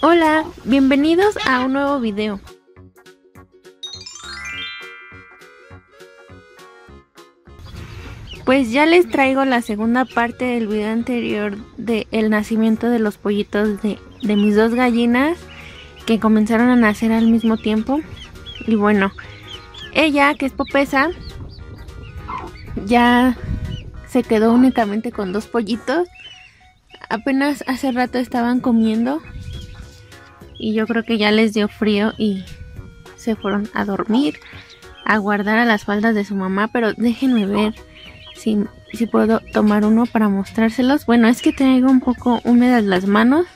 Hola, bienvenidos a un nuevo video. Pues ya les traigo la segunda parte del video anterior del el nacimiento de los pollitos de, de mis dos gallinas que comenzaron a nacer al mismo tiempo. Y bueno, ella que es popesa ya se quedó únicamente con dos pollitos. Apenas hace rato estaban comiendo y yo creo que ya les dio frío y se fueron a dormir, a guardar a las faldas de su mamá, pero déjenme ver si, si puedo tomar uno para mostrárselos. Bueno, es que tengo un poco húmedas las manos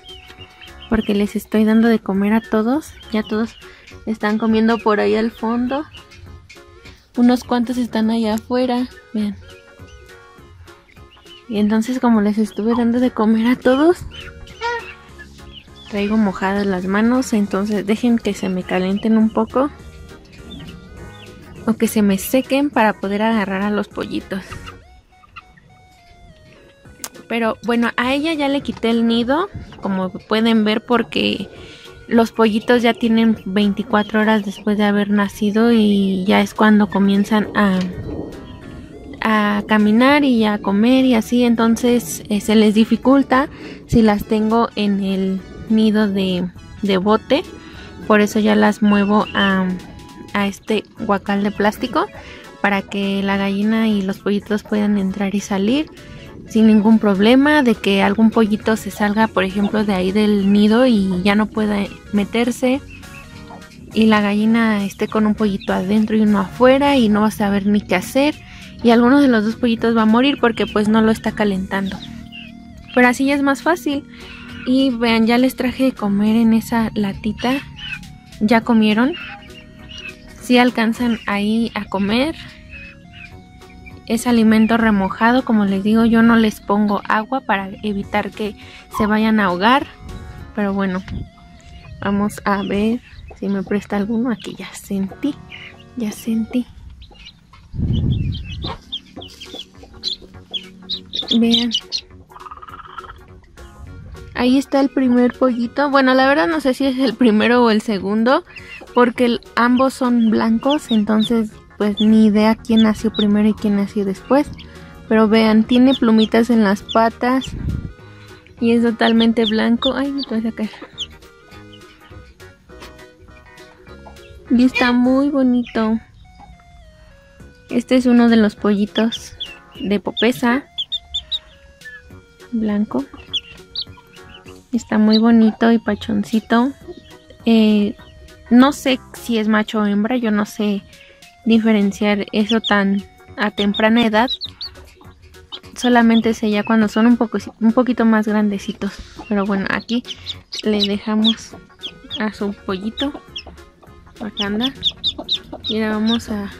porque les estoy dando de comer a todos. Ya todos están comiendo por ahí al fondo. Unos cuantos están allá afuera. Vean. Y entonces como les estuve dando de comer a todos, traigo mojadas las manos. Entonces dejen que se me calenten un poco. O que se me sequen para poder agarrar a los pollitos. Pero bueno, a ella ya le quité el nido, como pueden ver, porque los pollitos ya tienen 24 horas después de haber nacido y ya es cuando comienzan a, a caminar y a comer y así. Entonces eh, se les dificulta si las tengo en el nido de, de bote. Por eso ya las muevo a, a este guacal de plástico para que la gallina y los pollitos puedan entrar y salir sin ningún problema de que algún pollito se salga por ejemplo de ahí del nido y ya no pueda meterse y la gallina esté con un pollito adentro y uno afuera y no va a saber ni qué hacer y alguno de los dos pollitos va a morir porque pues no lo está calentando pero así ya es más fácil y vean ya les traje de comer en esa latita ya comieron si alcanzan ahí a comer es alimento remojado, como les digo, yo no les pongo agua para evitar que se vayan a ahogar. Pero bueno, vamos a ver si me presta alguno. Aquí ya sentí, ya sentí. Vean. Ahí está el primer pollito. Bueno, la verdad no sé si es el primero o el segundo. Porque ambos son blancos. Entonces pues ni idea quién nació primero y quién nació después. Pero vean, tiene plumitas en las patas y es totalmente blanco. Ay, me voy a. Y está muy bonito. Este es uno de los pollitos de popesa. Blanco. Está muy bonito y pachoncito. Eh, no sé si es macho o hembra, yo no sé diferenciar eso tan a temprana edad. Solamente sé ya cuando son un, poco, un poquito más grandecitos. Pero bueno, aquí le dejamos a su pollito. Acá anda. Y ahora vamos a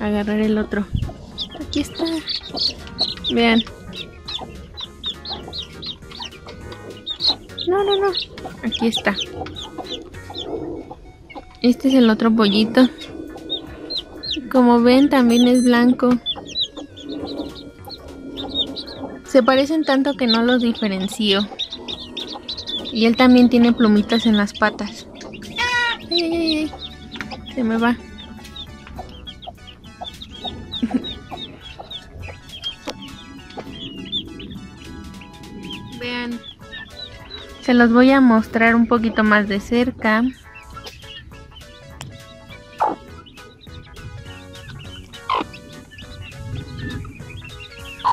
agarrar el otro. Aquí está. Vean. No, no, no. Aquí está. Este es el otro pollito. Como ven también es blanco. Se parecen tanto que no los diferencio. Y él también tiene plumitas en las patas. Se me va. Se los voy a mostrar un poquito más de cerca.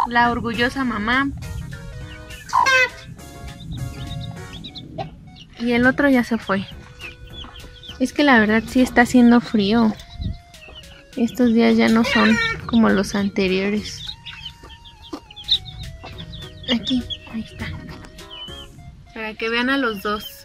la orgullosa mamá. Y el otro ya se fue. Es que la verdad sí está haciendo frío. Estos días ya no son como los anteriores. Que vean a los dos.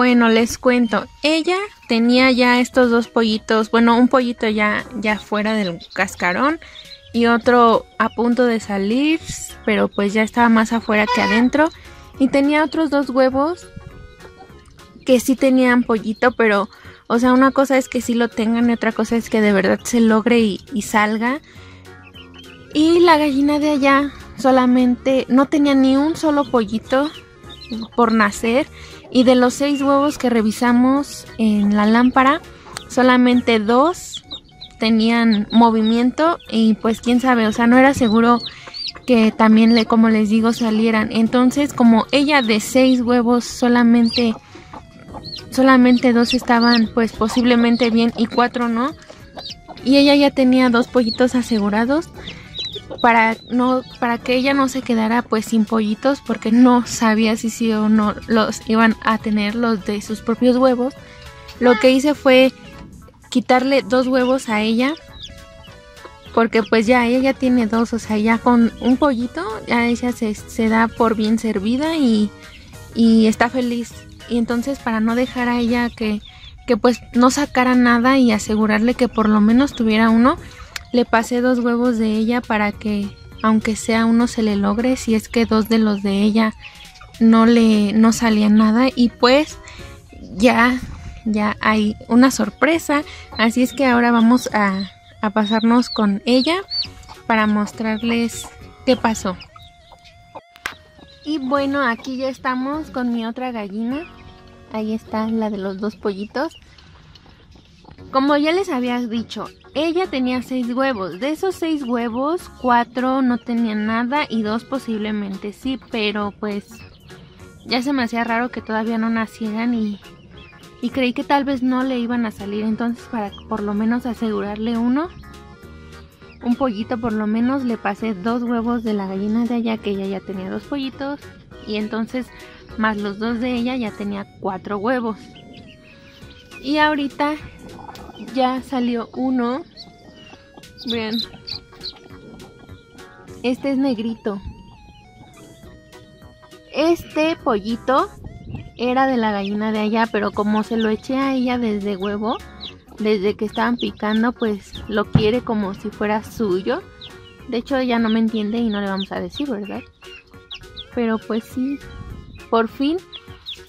Bueno, les cuento. Ella tenía ya estos dos pollitos, bueno, un pollito ya ya fuera del cascarón y otro a punto de salir, pero pues ya estaba más afuera que adentro. Y tenía otros dos huevos que sí tenían pollito, pero, o sea, una cosa es que sí lo tengan y otra cosa es que de verdad se logre y, y salga. Y la gallina de allá solamente no tenía ni un solo pollito por nacer. Y de los seis huevos que revisamos en la lámpara, solamente dos tenían movimiento y pues quién sabe, o sea, no era seguro que también, le, como les digo, salieran. Entonces, como ella de seis huevos solamente, solamente dos estaban pues posiblemente bien y cuatro no, y ella ya tenía dos pollitos asegurados para no para que ella no se quedara pues sin pollitos porque no sabía si sí o no los iban a tener los de sus propios huevos lo que hice fue quitarle dos huevos a ella porque pues ya ella ya tiene dos, o sea, ya con un pollito ya ella se, se da por bien servida y, y, está feliz. Y entonces para no dejar a ella que, que pues no sacara nada y asegurarle que por lo menos tuviera uno, le pasé dos huevos de ella para que aunque sea uno se le logre, si es que dos de los de ella no le no salían nada y pues ya ya hay una sorpresa, así es que ahora vamos a a pasarnos con ella para mostrarles qué pasó. Y bueno, aquí ya estamos con mi otra gallina. Ahí está la de los dos pollitos. Como ya les había dicho, ella tenía seis huevos. De esos seis huevos, cuatro no tenían nada y dos posiblemente sí, pero pues ya se me hacía raro que todavía no nacieran y y creí que tal vez no le iban a salir entonces para por lo menos asegurarle uno un pollito por lo menos le pasé dos huevos de la gallina de allá que ella ya tenía dos pollitos y entonces más los dos de ella ya tenía cuatro huevos y ahorita ya salió uno vean este es negrito este pollito era de la gallina de allá, pero como se lo eché a ella desde huevo, desde que estaban picando, pues lo quiere como si fuera suyo. De hecho, ella no me entiende y no le vamos a decir, ¿verdad? Pero pues sí, por fin,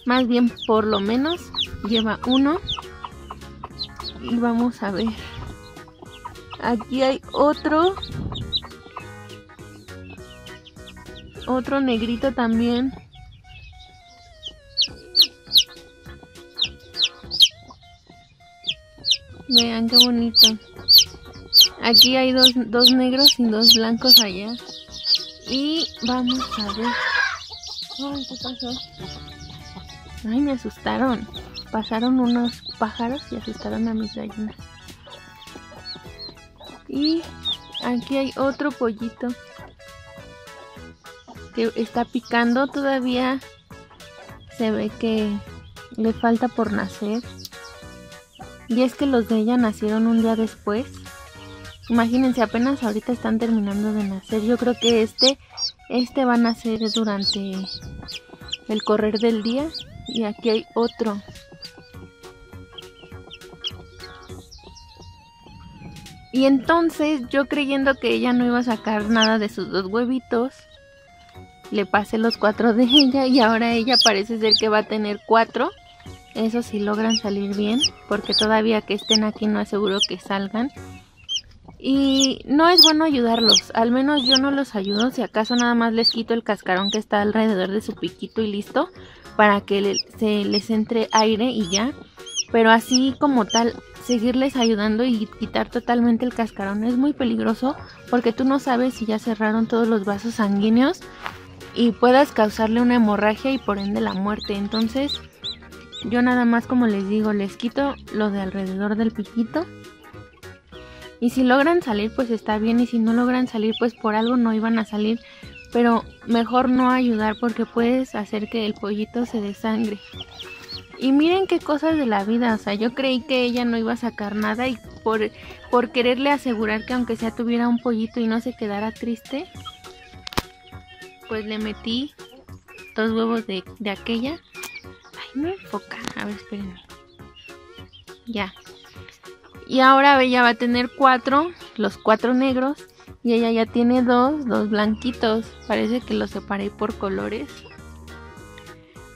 más bien por lo menos, lleva uno. Y vamos a ver. Aquí hay otro. Otro negrito también. Vean qué bonito. Aquí hay dos, dos negros y dos blancos allá. Y vamos a ver. Ay, ¿qué pasó? Ay, me asustaron. Pasaron unos pájaros y asustaron a mis gallinas. Y aquí hay otro pollito que está picando todavía. Se ve que le falta por nacer. Y es que los de ella nacieron un día después. Imagínense, apenas ahorita están terminando de nacer. Yo creo que este, este va a nacer durante el correr del día. Y aquí hay otro. Y entonces yo creyendo que ella no iba a sacar nada de sus dos huevitos, le pasé los cuatro de ella y ahora ella parece ser que va a tener cuatro. Eso sí logran salir bien, porque todavía que estén aquí no aseguro que salgan. Y no es bueno ayudarlos, al menos yo no los ayudo, si acaso nada más les quito el cascarón que está alrededor de su piquito y listo, para que se les entre aire y ya. Pero así como tal, seguirles ayudando y quitar totalmente el cascarón es muy peligroso porque tú no sabes si ya cerraron todos los vasos sanguíneos y puedas causarle una hemorragia y por ende la muerte. Entonces, yo nada más como les digo, les quito lo de alrededor del piquito. Y si logran salir, pues está bien. Y si no logran salir, pues por algo no iban a salir. Pero mejor no ayudar porque puedes hacer que el pollito se desangre. Y miren qué cosas de la vida. O sea, yo creí que ella no iba a sacar nada. Y por, por quererle asegurar que aunque sea tuviera un pollito y no se quedara triste, pues le metí dos huevos de, de aquella No enfoca. A ver, espérenme. Ya. Y ahora ella va a tener cuatro, los cuatro negros. Y ella ya tiene dos, dos blanquitos. Parece que los separé por colores.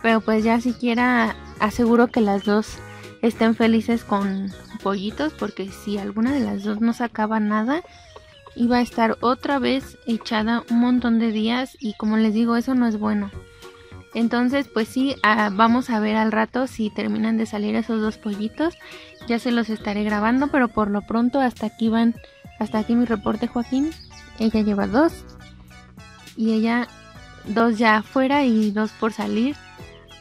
Pero pues ya siquiera aseguro que las dos estén felices con pollitos. Porque si alguna de las dos no sacaba nada, iba a estar otra vez echada un montón de días. Y como les digo, eso no es bueno. Entonces, pues sí, ah, vamos a ver al rato si terminan de salir esos dos pollitos. Ya se los estaré grabando, pero por lo pronto hasta aquí van, hasta aquí mi reporte, Joaquín. Ella lleva dos y ella dos ya afuera y dos por salir.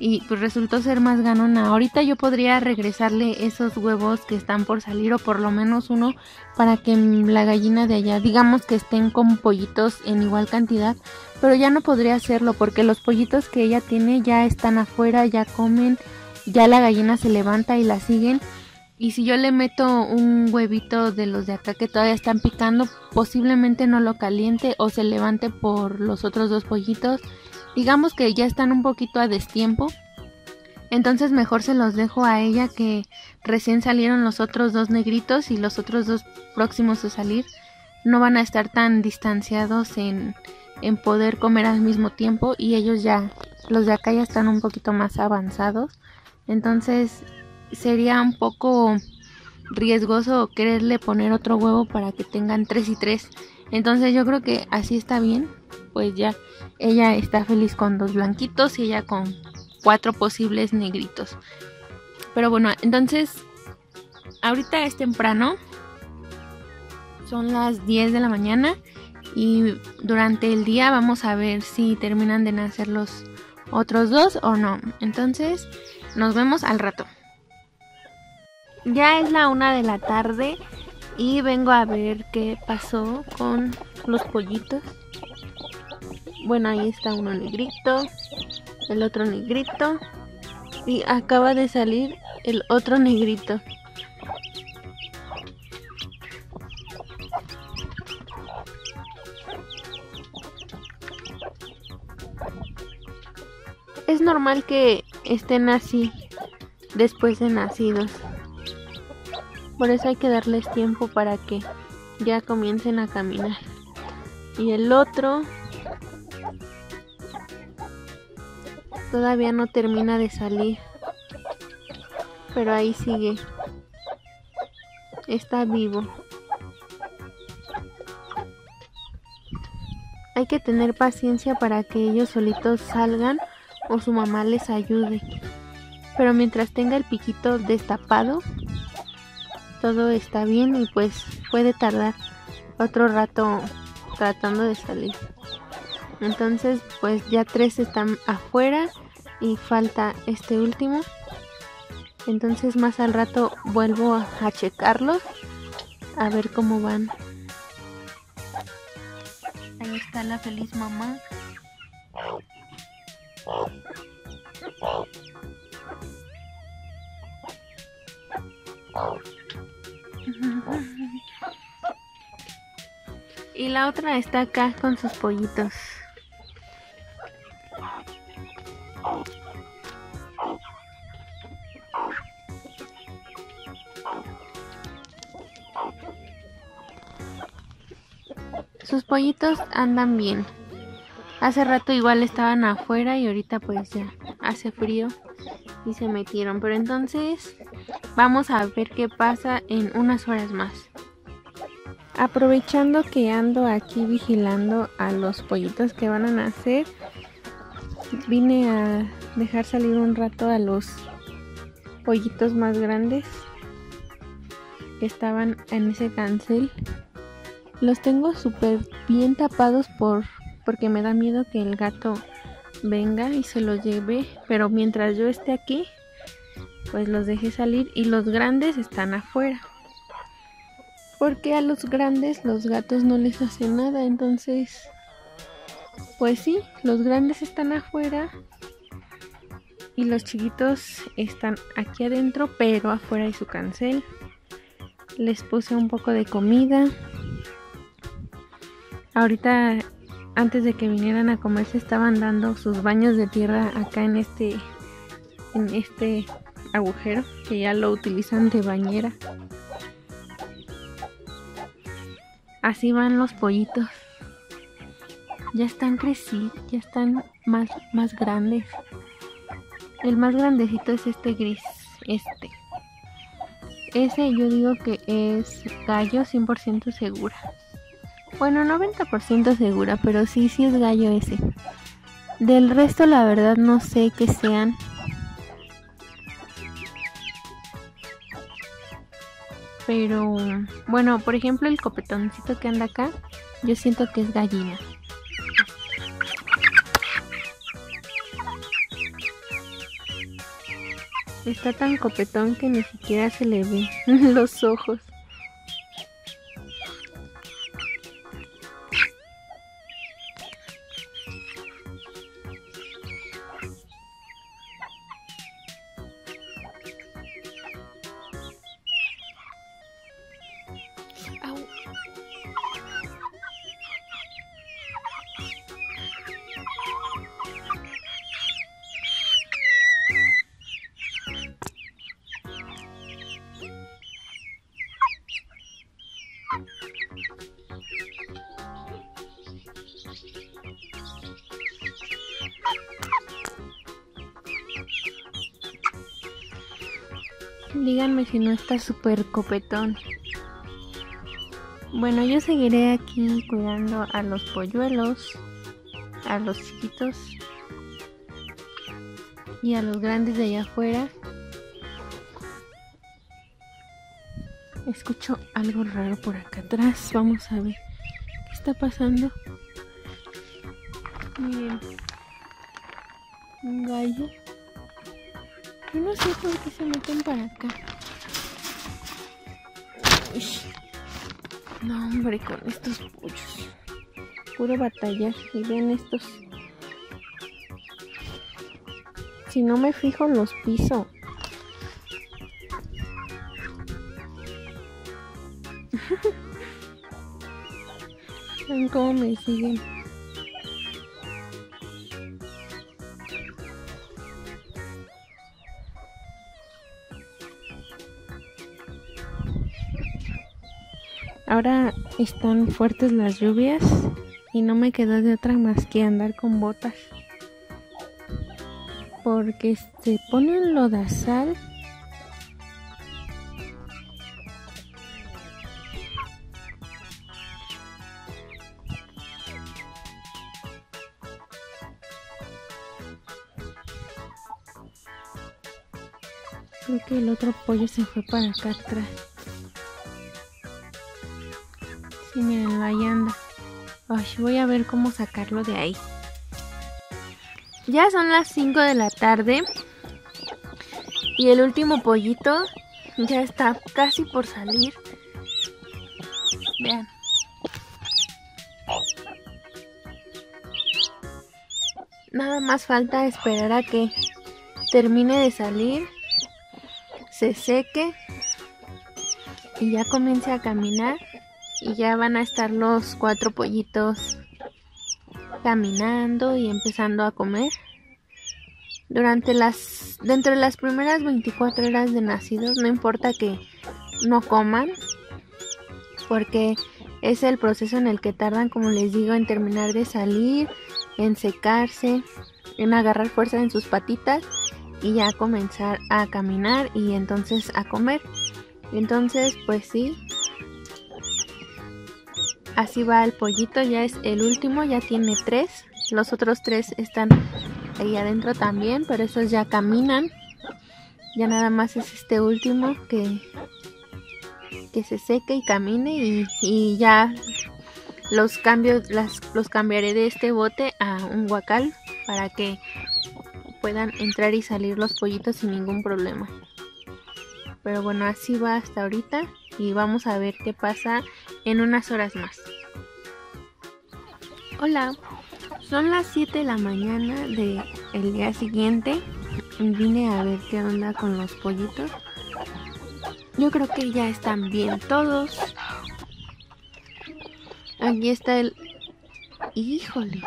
Y pues resultó ser más ganona. Ahorita yo podría regresarle esos huevos que están por salir o por lo menos uno para que la gallina de allá, digamos que estén con pollitos en igual cantidad, pero ya no podría hacerlo porque los pollitos que ella tiene ya están afuera, ya comen, ya la gallina se levanta y la siguen. Y si yo le meto un huevito de los de acá que todavía están picando, posiblemente no lo caliente o se levante por los otros dos pollitos. Digamos que ya están un poquito a destiempo. Entonces mejor se los dejo a ella que recién salieron los otros dos negritos y los otros dos próximos a salir no van a estar tan distanciados en, en poder comer al mismo tiempo y ellos ya, los de acá ya están un poquito más avanzados. Entonces sería un poco riesgoso quererle poner otro huevo para que tengan tres y tres. Entonces yo creo que así está bien. Pues ya ella está feliz con dos blanquitos y ella con cuatro posibles negritos. Pero bueno, entonces ahorita es temprano. Son las 10 de la mañana y durante el día vamos a ver si terminan de nacer los otros dos o no. Entonces, nos vemos al rato. Ya es la una de la tarde y vengo a ver qué pasó con los pollitos. Bueno, ahí está uno negrito, el otro negrito y acaba de salir el otro negrito. es normal que estén así después de nacidos. Por eso hay que darles tiempo para que ya comiencen a caminar. Y el otro todavía no termina de salir. Pero ahí sigue. Está vivo. Hay que tener paciencia para que ellos solitos salgan o su mamá les ayude. Pero mientras tenga el piquito destapado, todo está bien y pues puede tardar otro rato tratando de salir. Entonces pues ya tres están afuera y falta este último. Entonces más al rato vuelvo a, checarlos a ver cómo van. Ahí está la feliz mamá. Y la otra está acá con sus pollitos. Pollitos andan bien. Hace rato igual estaban afuera y ahorita pues ya hace frío y se metieron. Pero entonces vamos a ver qué pasa en unas horas más. Aprovechando que ando aquí vigilando a los pollitos que van a nacer, vine a dejar salir un rato a los pollitos más grandes que estaban en ese cancel. Los tengo súper bien tapados por porque me da miedo que el gato venga y se los lleve, pero mientras yo esté aquí, pues los deje salir y los grandes están afuera. Porque a los grandes los gatos no les hacen nada, entonces pues sí, los grandes están afuera y los chiquitos están aquí adentro, pero afuera hay su cancel. Les puse un poco de comida. Ahorita antes de que vinieran a comer se estaban dando sus baños de tierra acá en este en este agujero que ya lo utilizan de bañera. Así van los pollitos. Ya están crecidos, ya están más, más grandes. El más grandecito es este gris, este. Ese yo digo que es gallo 100% segura. Bueno, 90% segura, pero sí, sí es gallo ese. Del resto la verdad no sé qué sean. Pero bueno, por ejemplo el copetoncito que anda acá, yo siento que es gallina. Está tan copetón que ni siquiera se le ve los ojos. Díganme si no está súper copetón. Bueno, yo seguiré aquí cuidando a los polluelos, a los chiquitos y a los grandes de allá afuera. Escucho algo raro por acá atrás. Vamos a ver qué está pasando. Miren, un gallo. Yo no sé por qué se meten para acá. No, hombre, con estos pollos. Puro batalla. Y ven estos. Si no me fijo, los piso. Ven cómo me siguen. Ahora están fuertes las lluvias y no me quedó de otra más que andar con botas. Porque se pone un lodazal. Creo que el otro pollo se fue para acá atrás. Sí, miren, ahí anda. Ay, voy a ver cómo sacarlo de ahí. Ya son las 5 de la tarde. Y el último pollito ya está casi por salir. Vean. Nada más falta esperar a que termine de salir, se seque y ya comience a caminar y ya van a estar los cuatro pollitos caminando y empezando a comer. Durante las dentro de las primeras 24 horas de nacidos no importa que no coman porque es el proceso en el que tardan, como les digo, en terminar de salir, en secarse, en agarrar fuerza en sus patitas y ya comenzar a caminar y entonces a comer. Entonces, pues sí, Así va el pollito, ya es el último, ya tiene tres. Los otros tres están ahí adentro también, pero esos ya caminan. Ya nada más es este último que, que se seque y camine y, ya los cambios las, los cambiaré de este bote a un guacal para que puedan entrar y salir los pollitos sin ningún problema. Pero bueno, así va hasta ahorita y vamos a ver qué pasa en unas horas más. Hola, son las 7 de la mañana del el día siguiente. Vine a ver qué onda con los pollitos. Yo creo que ya están bien todos. Aquí está el... Híjole.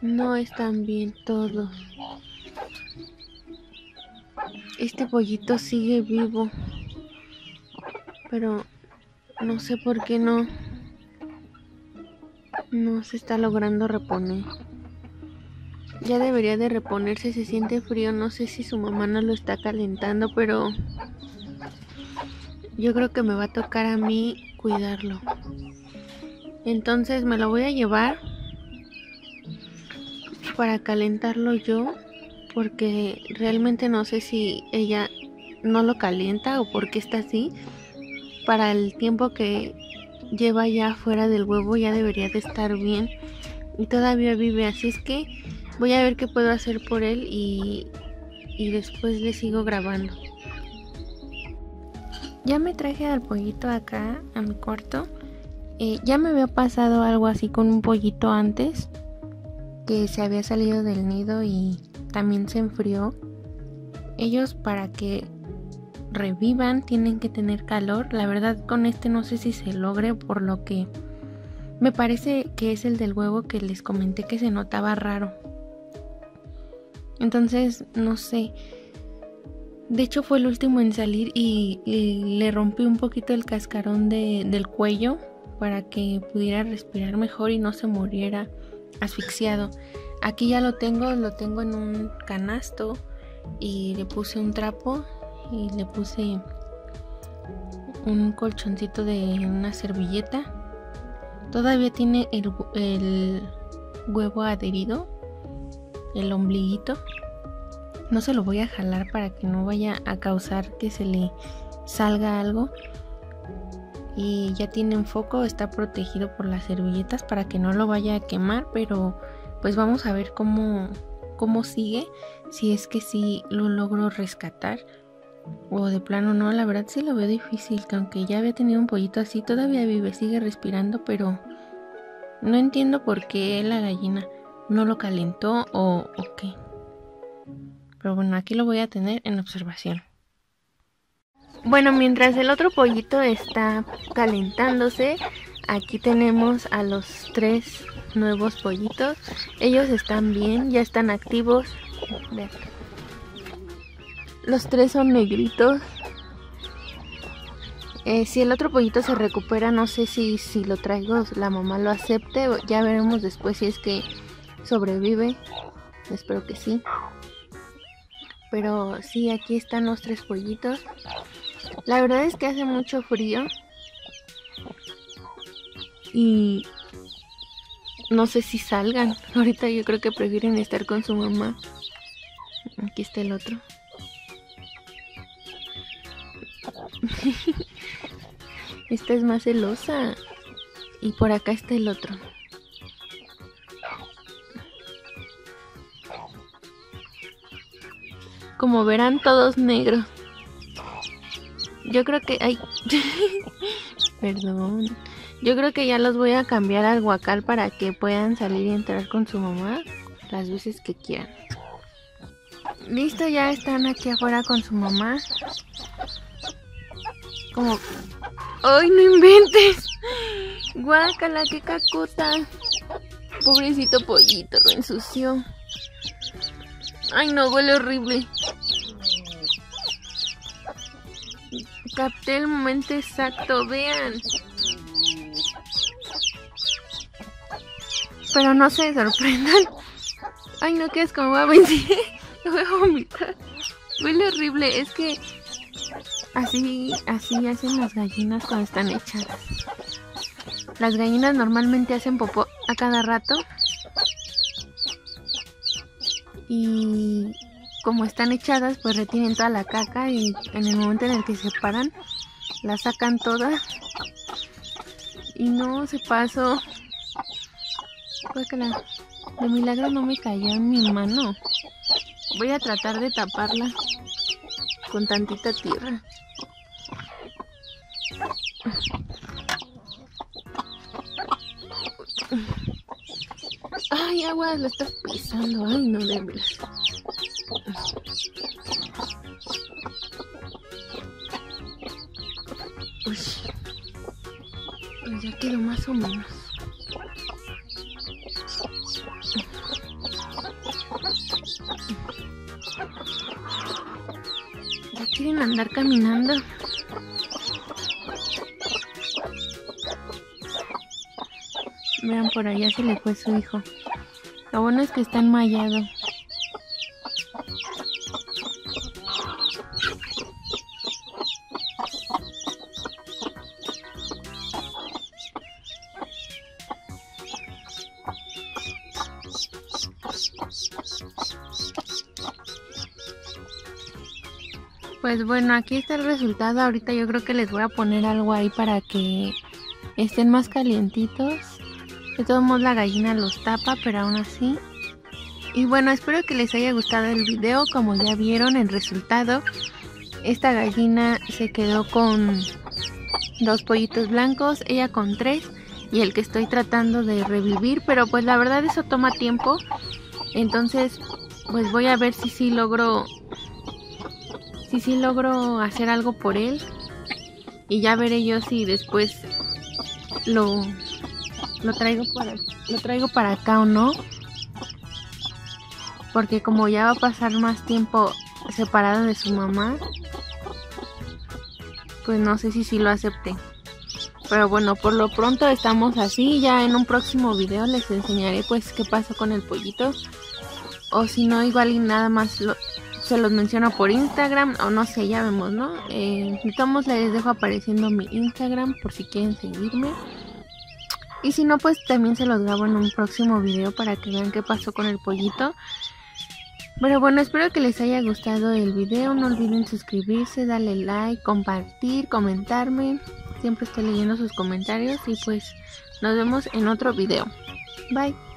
No están bien todos. Este pollito sigue vivo. Pero no sé por qué no no se está logrando reponer. Ya debería de reponerse, se siente frío, no sé si su mamá no lo está calentando, pero yo creo que me va a tocar a mí cuidarlo. Entonces me lo voy a llevar para calentarlo yo porque realmente no sé si ella no lo calienta o por qué está así. Para el tiempo que lleva ya fuera del huevo ya debería de estar bien y todavía vive así es que voy a ver qué puedo hacer por él y, y después le sigo grabando. Ya me traje al pollito acá a mi cuarto. Eh, ya me había pasado algo así con un pollito antes que se había salido del nido y también se enfrió. Ellos para que revivan tienen que tener calor. La verdad con este no sé si se logre por lo que me parece que es el del huevo que les comenté que se notaba raro. Entonces no sé. De hecho fue el último en salir y, le rompí un poquito el cascarón del cuello para que pudiera respirar mejor y no se muriera asfixiado. Aquí ya lo tengo, lo tengo en un canasto y le puse un trapo y le puse un colchoncito de una servilleta. Todavía tiene el, huevo adherido, el ombliguito. No se lo voy a jalar para que no vaya a causar que se le salga algo. Y ya tiene un foco, está protegido por las servilletas para que no lo vaya a quemar, pero pues vamos a ver cómo, cómo sigue, si es que sí lo logro rescatar o de plano no, la verdad sí lo veo difícil, que aunque ya había tenido un pollito así, todavía vive, sigue respirando, pero no entiendo por qué la gallina no lo calentó o, o qué. Pero bueno, aquí lo voy a tener en observación. Bueno, mientras el otro pollito está calentándose, aquí tenemos a los tres nuevos pollitos. Ellos están bien, ya están activos. Los tres son negritos. Eh, si el otro pollito se recupera, no sé si, si lo traigo, la mamá lo acepte. Ya veremos después si es que sobrevive. Espero que sí. Pero sí, aquí están los tres pollitos. La verdad es que hace mucho frío. Y no sé si salgan. Ahorita yo creo que prefieren estar con su mamá. Aquí está el otro. Esta es más celosa. Y por acá está el otro. Como verán, todos negros. Yo creo que... Ay. Perdón. Yo creo que ya los voy a cambiar al guacal para que puedan salir y entrar con su mamá las veces que quieran. Listo, ya están aquí afuera con su mamá. Como... ¡Ay, no inventes! Guácala, qué cacota. Pobrecito pollito, lo ensució. Ay, no, huele horrible. Capté el momento exacto, vean. Pero no se sorprendan. Ay, no, que es como va a venir. voy a vomitar. Huele horrible. Es que así, así hacen las gallinas cuando están echadas. Las gallinas normalmente hacen popó a cada rato. Y como están echadas, pues retienen toda la caca y en el momento en el que se paran, la sacan toda. Y no se pasó. De milagro no me cayó en mi mano. Voy a tratar de taparla con tantita tierra. Ay, agua, lo estás pisando. Ay, no debes. Uy, pues ya quedó más o menos. Andar caminando. Vean, por allá se le fue su hijo. Lo bueno es que está enmayado. Pues bueno, aquí está el resultado. Ahorita yo creo que les voy a poner algo ahí para que estén más calientitos. De todos modos la gallina los tapa, pero aún así. Y bueno, espero que les haya gustado el video. Como ya vieron el resultado, esta gallina se quedó con dos pollitos blancos, ella con tres y el que estoy tratando de revivir. Pero pues la verdad eso toma tiempo. Entonces pues voy a ver si sí logro si sí logro hacer algo por él. Y ya veré yo si después lo lo traigo para lo traigo para acá o no. Porque como ya va a pasar más tiempo separado de su mamá pues no sé si sí lo acepte. Pero bueno por lo pronto estamos así. Ya en un próximo video les enseñaré pues qué pasó con el pollito. O si no igual y nada más lo, se los menciono por Instagram o no sé, ya vemos, ¿no? Eh, todos les dejo apareciendo mi Instagram por si quieren seguirme. Y si no, pues también se los grabo en un próximo video para que vean qué pasó con el pollito. Pero bueno, espero que les haya gustado el video. No olviden suscribirse, darle like, compartir, comentarme. Siempre estoy leyendo sus comentarios y pues nos vemos en otro video. Bye.